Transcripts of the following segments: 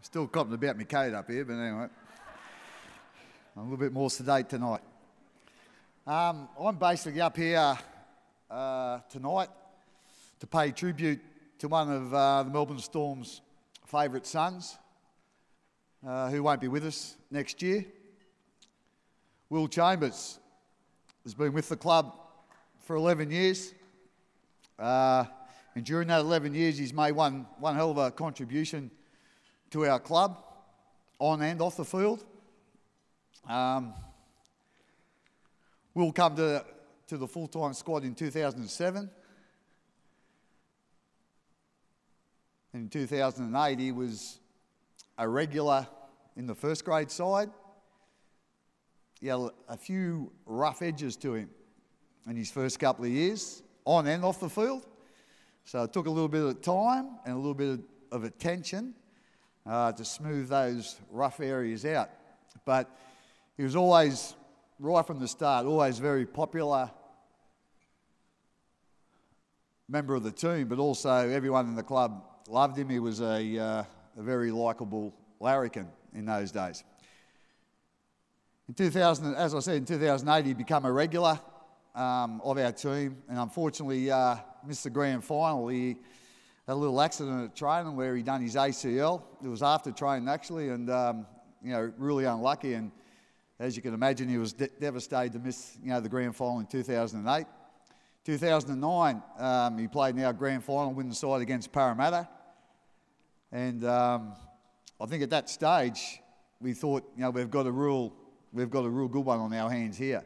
Still copping about my coat up here, but anyway. I'm a little bit more sedate tonight. Um, I'm basically up here uh, tonight to pay tribute to one of uh, the Melbourne Storm's favourite sons, uh, who won't be with us next year. Will Chambers has been with the club for 11 years. Uh, and during that 11 years, he's made one, one hell of a contribution to our club, on and off the field. Um, we'll come to, to the full time squad in 2007. In 2008, he was a regular in the first grade side. He had a few rough edges to him in his first couple of years, on and off the field. So it took a little bit of time and a little bit of attention uh, to smooth those rough areas out. But he was always, right from the start, always very popular member of the team, but also everyone in the club loved him. He was a, uh, a very likeable larrikin in those days. In 2000, as I said, in 2008, he became a regular um, of our team, and unfortunately uh, missed the grand final. He had a little accident at training where he done his ACL. It was after training actually, and um, you know really unlucky. And as you can imagine, he was de- devastated to miss you know the grand final in 2008. 2009, um, he played in our grand final, winning the side against Parramatta, and um, I think at that stage we thought, you know, we've got a real, we've got a real good one on our hands here.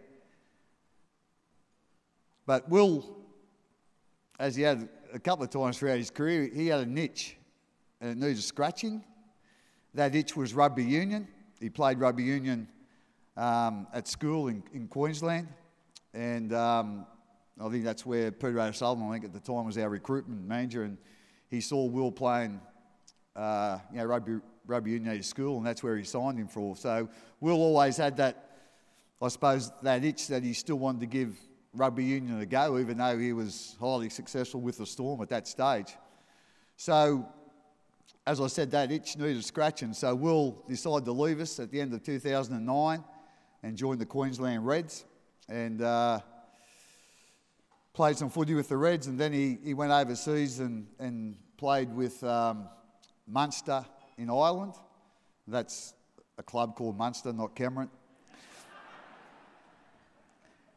But Will, as he had a couple of times throughout his career, he had a niche and it needed scratching. That itch was rugby union. He played rugby union um, at school in, in Queensland. And um, I think that's where Peter O'Sullivan, I think at the time, was our recruitment manager. And he saw Will playing uh, you know, rugby, rugby union at his school, and that's where he signed him for. So Will always had that, I suppose, that itch that he still wanted to give rugby union a go, even though he was highly successful with the Storm at that stage. So, as I said, that itch needed scratching. So, Will decided to leave us at the end of 2009 and join the Queensland Reds and uh, played some footy with the Reds. And then he, he went overseas and, and played with um, Munster in Ireland. That's a club called Munster, not Cameron.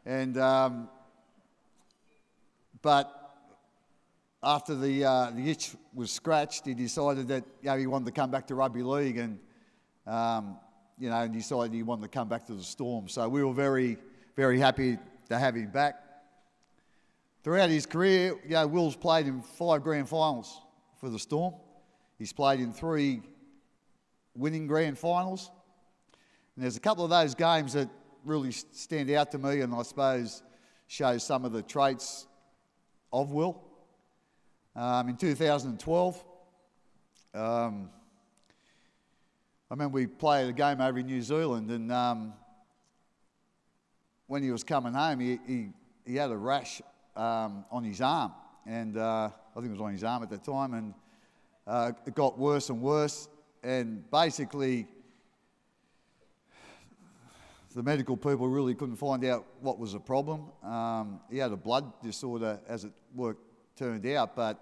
And um, but after the uh, the itch was scratched, he decided that you know, he wanted to come back to rugby league, and um, you know, and decided he wanted to come back to the Storm. So we were very very happy to have him back. Throughout his career, you know, Will's played in five grand finals for the Storm. He's played in three winning grand finals. And there's a couple of those games that really stand out to me and I suppose shows some of the traits of Will. Um, in 2012, um, I remember we played a game over in New Zealand and um, when he was coming home, he, he, he had a rash um, on his arm. And uh, I think it was on his arm at the time. And uh, it got worse and worse. And basically, the medical people really couldn't find out what was the problem. Um, he had a blood disorder, as it worked, turned out, but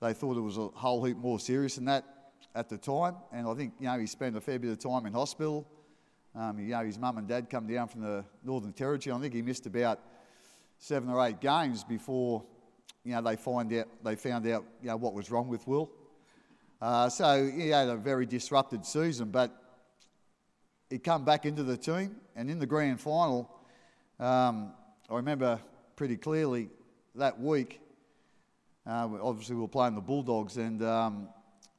they thought it was a whole heap more serious than that at the time. And I think you know he spent a fair bit of time in hospital. Um, you know his mum and dad come down from the Northern Territory. I think he missed about seven or eight games before you know they find out they found out you know what was wrong with Will. Uh, so he had a very disrupted season, but he come back into the team, and in the grand final, um, I remember pretty clearly that week. Uh, obviously, we were playing the Bulldogs, and um,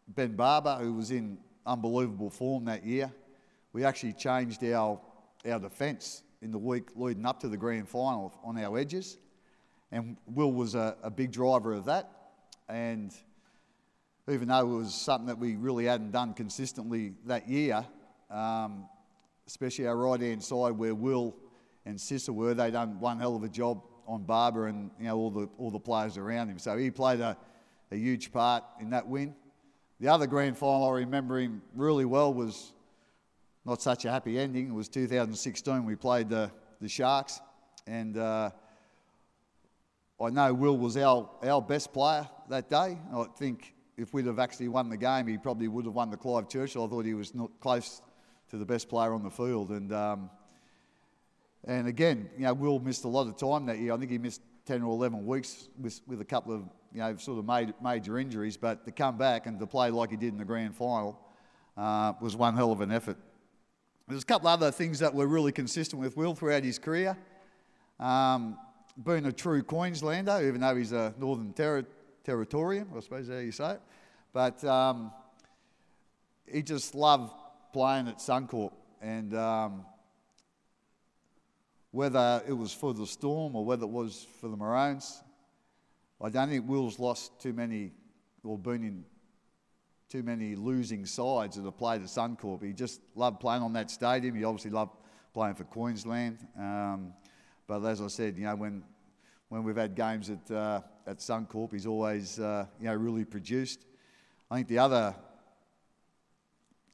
Ben Barba, who was in unbelievable form that year, we actually changed our our defence in the week leading up to the grand final on our edges, and Will was a, a big driver of that. And even though it was something that we really hadn't done consistently that year, um, especially our right hand side where Will and Sisa were. They done one hell of a job on Barba and you know all the all the players around him. So he played a, a huge part in that win. the other grand final I remember him really well was not such a happy ending. It was 2016. We played the, the Sharks, and uh, I know Will was our, our best player that day. I think if we'd have actually won the game, he probably would have won the Clive Churchill. I thought he was not close to the best player on the field. And, um, and again, you know, Will missed a lot of time that year. I think he missed 10 or 11 weeks with, with a couple of, you know, sort of major, major injuries. But to come back and to play like he did in the grand final uh, was one hell of an effort. There's a couple other things that were really consistent with Will throughout his career. Um, being a true Queenslander, even though he's a Northern Terri- Territorian, I suppose how you say it. But um, he just loved playing at Suncorp. And um, whether it was for the Storm or whether it was for the Maroons, I don't think Will's lost too many or been in too many losing sides that have played at Suncorp. He just loved playing on that stadium. He obviously loved playing for Queensland. Um, but as I said, you know, when when we've had games at uh, at Suncorp, he's always uh, you know really produced. I think the other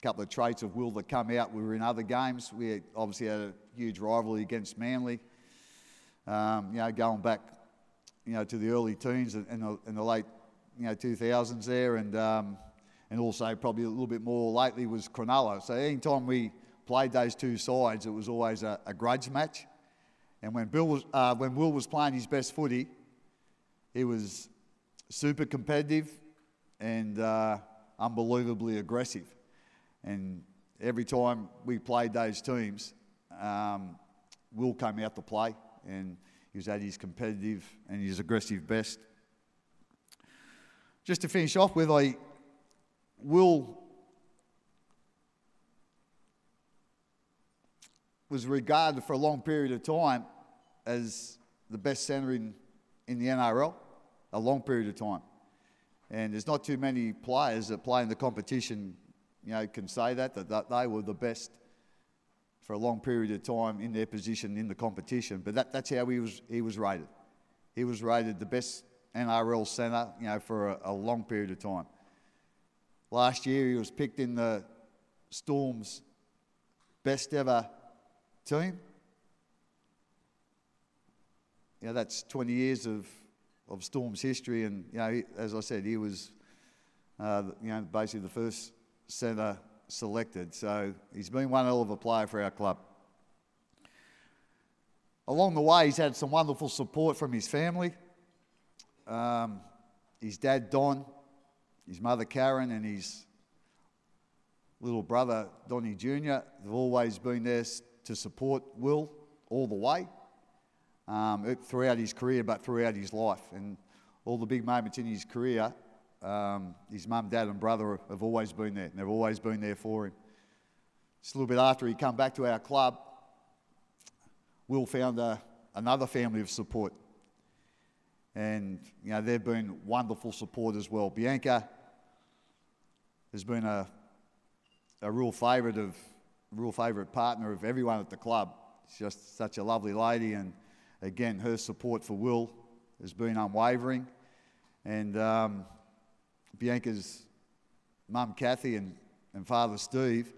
couple of traits of Will that come out, we were in other games. We obviously had a huge rivalry against Manly. Um, you know, going back, you know, to the early teens and, the, in the late, you know, 2000s there, and um, and also probably a little bit more lately was Cronulla. So anytime we played those two sides, it was always a, a grudge match. And when, Bill was, uh, when Will was playing his best footy, he was super competitive and uh, unbelievably aggressive. And every time we played those teams, um, Will came out to play and he was at his competitive and his aggressive best. Just to finish off with, I Will was regarded for a long period of time as the best centre in, in the NRL, a long period of time. And there's not too many players that play in the competition, you know, can say that, that, that they were the best for a long period of time in their position in the competition. But that, that's how he was, he was rated. He was rated the best NRL centre, you know, for a, a long period of time. Last year, he was picked in the Storm's best ever team. You know, that's 20 years of, of Storm's history, and you know, as I said, he was, uh, you know, basically the first centre selected. So he's been one hell of a player for our club. Along the way, he's had some wonderful support from his family. Um, his dad, Don, his mother Karen and his little brother Donny Jr. they've always been there to support Will all the way um, throughout his career, but throughout his life. And all the big moments in his career, um, his mum, dad, and brother have always been there, and they've always been there for him. Just a little bit after he come back to our club, Will found a, another family of support. And, you know, they've been wonderful support as well. Bianca has been a, a real favourite of, real favourite partner of everyone at the club. She's just such a lovely lady, and again, her support for Will has been unwavering. And um, Bianca's mum, Kathy, and, and father, Steve,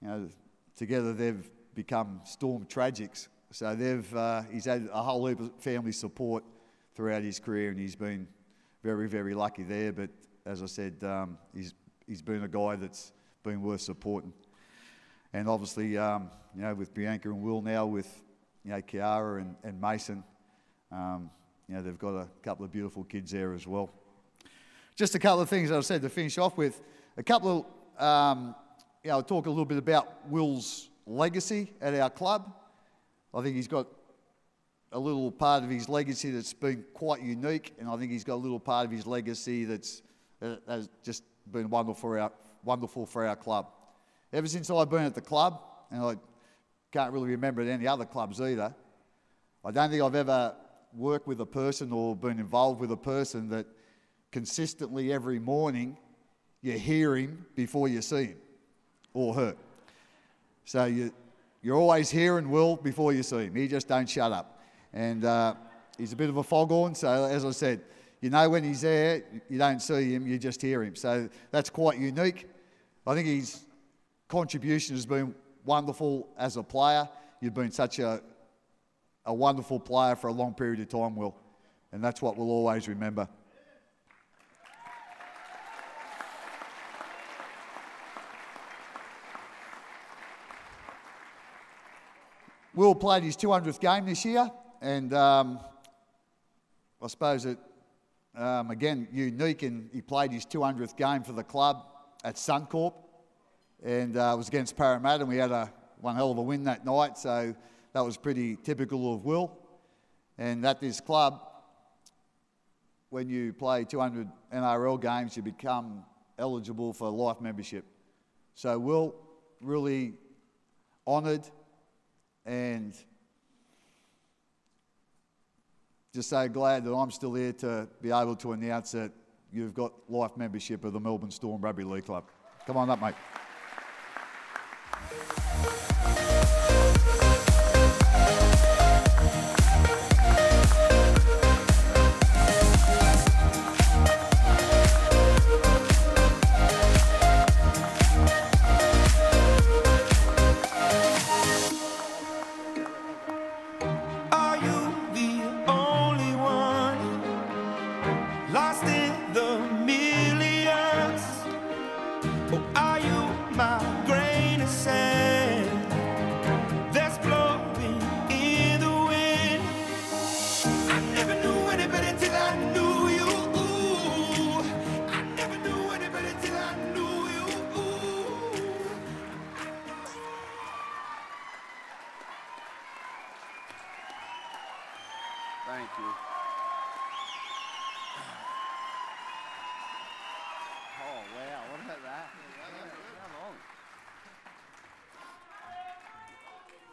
you know, together they've become Storm Tragics. So they've, uh, he's had a whole heap of family support throughout his career, and he's been very, very lucky there. But as I said, um, he's he's been a guy that's been worth supporting. And obviously, um, you know, with Bianca and Will now, with you know Kiara and, and Mason, um, you know, they've got a couple of beautiful kids there as well. Just a couple of things I said to finish off with. A couple of, um, you know, I'll talk a little bit about Will's legacy at our club. I think he's got a little part of his legacy that's been quite unique, and I think he's got a little part of his legacy that's, uh, just been wonderful for our, wonderful for our club. Ever since I've been at the club, and I can't really remember at any other clubs either, I don't think I've ever worked with a person or been involved with a person that consistently every morning you hear him before you see him or her. So you, you're always hearing Will before you see him. He just don't shut up. And uh, he's a bit of a foghorn, so as I said, you know when he's there, you don't see him, you just hear him. So that's quite unique. I think his contribution has been wonderful as a player. You've been such a, a wonderful player for a long period of time, Will. And that's what we'll always remember. Will played his 200th game this year, and um, I suppose it, um, again, unique, and he played his 200th game for the club at Suncorp, and uh, it was against Parramatta, and we had a one hell of a win that night, so that was pretty typical of Will. And at this club, when you play 200 NRL games, you become eligible for life membership. So Will really honoured and just so glad that I'm still here to be able to announce that you've got life membership of the Melbourne Storm Rugby League Club. Come on up, mate.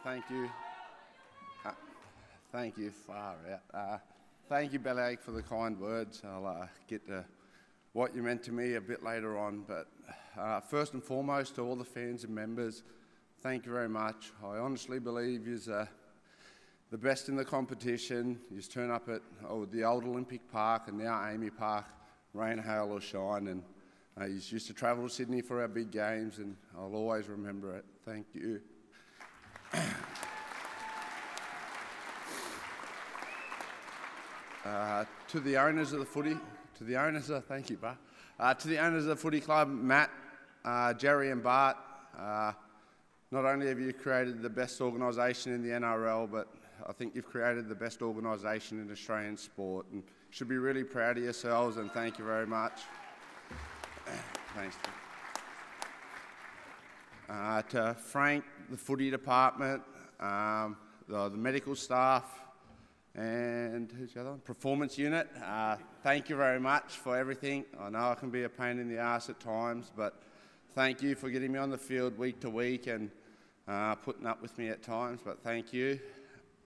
Thank you. Uh, thank you, far out. Uh, thank you, Bellyache, for the kind words. I'll uh, get to what you meant to me a bit later on. But uh, first and foremost, to all the fans and members, thank you very much. I honestly believe you're uh, the best in the competition. You turn up at oh, the old Olympic Park and now AAMI Park, rain, hail or shine. And uh, you used to travel to Sydney for our big games, and I'll always remember it. Thank you. Uh, to the owners of the footy, to the owners of, thank you, Bart. Uh, to the owners of the footy club, Matt, uh, Gerry, and Bart, uh, not only have you created the best organisation in the NRL, but I think you've created the best organisation in Australian sport and should be really proud of yourselves and thank you very much. Thanks. Uh, to Frank, the footy department, um, the, the, medical staff, and who's the other one? Performance unit. Uh, thank you very much for everything. I know I can be a pain in the ass at times, but thank you for getting me on the field week to week and uh, putting up with me at times. But thank you.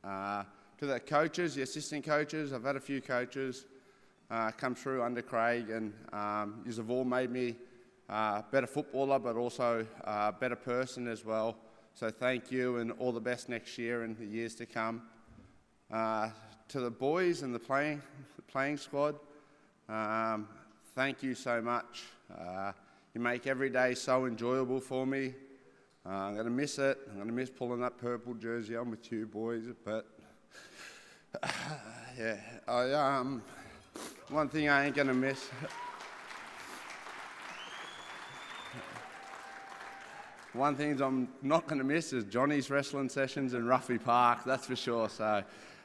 Uh, to the coaches, the assistant coaches, I've had a few coaches uh, come through under Craig, and um, you've all made me uh, better footballer, but also a uh, better person as well. So thank you and all the best next year and the years to come. Uh, to the boys and the playing, the playing squad, um, thank you so much. Uh, you make every day so enjoyable for me. Uh, I'm going to miss it. I'm going to miss pulling that purple jersey on with you boys, but yeah, I, um, one thing I ain't going to miss. One thing I'm not going to miss is Johnny's wrestling sessions in Ruffy Park, that's for sure. So,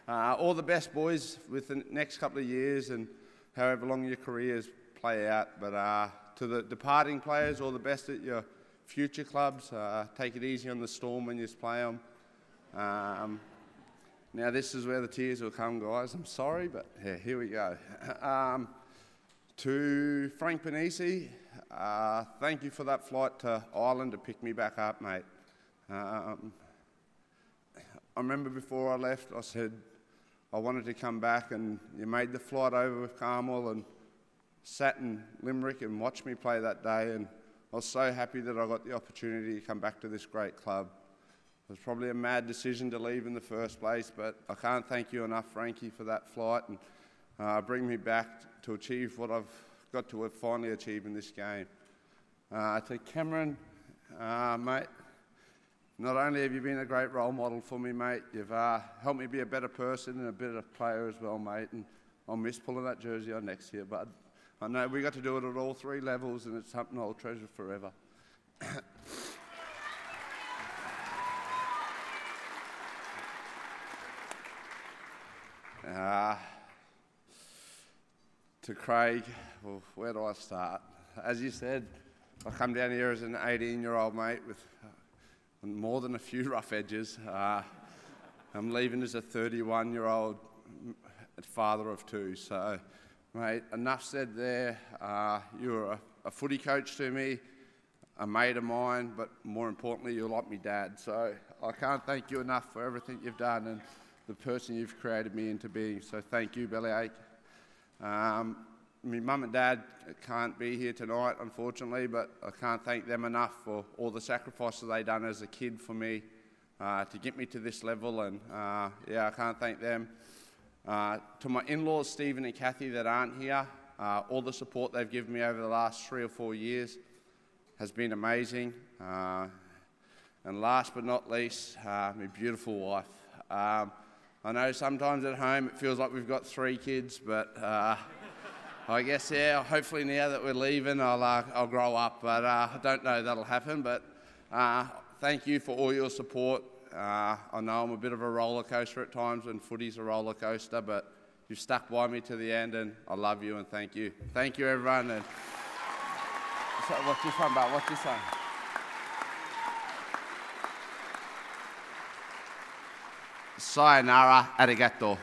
uh, all the best, boys, with the next couple of years and however long your careers play out. But uh, to the departing players, all the best at your future clubs. Uh, take it easy on the storm when you play them. Um, now, this is where the tears will come, guys. I'm sorry, but yeah, here we go. Um, to Frank Ponissi, uh, thank you for that flight to Ireland to pick me back up, mate. Um, I remember before I left, I said I wanted to come back, and you made the flight over with Carmel and sat in Limerick and watched me play that day. And I was so happy that I got the opportunity to come back to this great club. It was probably a mad decision to leave in the first place, but I can't thank you enough, Frankie, for that flight. And uh, bring me back to achieve what I've got to finally achieve in this game. Uh, to Cameron, uh, mate, not only have you been a great role model for me, mate, you've uh, helped me be a better person and a better player as well, mate. And I'll miss pulling that jersey on next year, but I know we got to do it at all three levels, and it's something I'll treasure forever. Uh, to Craig, well, where do I start? As you said, I come down here as an 18 year old mate with uh, more than a few rough edges. Uh, I'm leaving as a 31 year old father of two. So, mate, enough said there. Uh, you're a, a footy coach to me, a mate of mine, but more importantly, you're like me dad. So I can't thank you enough for everything you've done. And the person you've created me into being. So thank you, Bellyache. Um, my mum and dad can't be here tonight, unfortunately, but I can't thank them enough for all the sacrifices they've done as a kid for me uh, to get me to this level. And uh, yeah, I can't thank them. Uh, to my in-laws, Stephen and Kathy, that aren't here, uh, all the support they've given me over the last three or four years has been amazing. Uh, and last but not least, uh, my beautiful wife. Um, I know sometimes at home it feels like we've got three kids, but uh, I guess, yeah, hopefully now that we're leaving, I'll, uh, I'll grow up. But uh, I don't know that'll happen. But uh, thank you for all your support. Uh, I know I'm a bit of a roller coaster at times, and footy's a roller coaster, but you've stuck by me to the end, and I love you and thank you. Thank you, everyone. And so, what's this one about? What's this one? Sayonara, arigato.